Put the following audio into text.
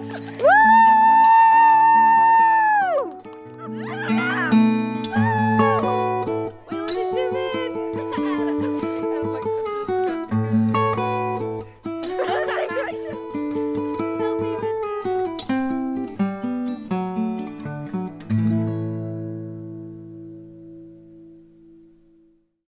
Woo!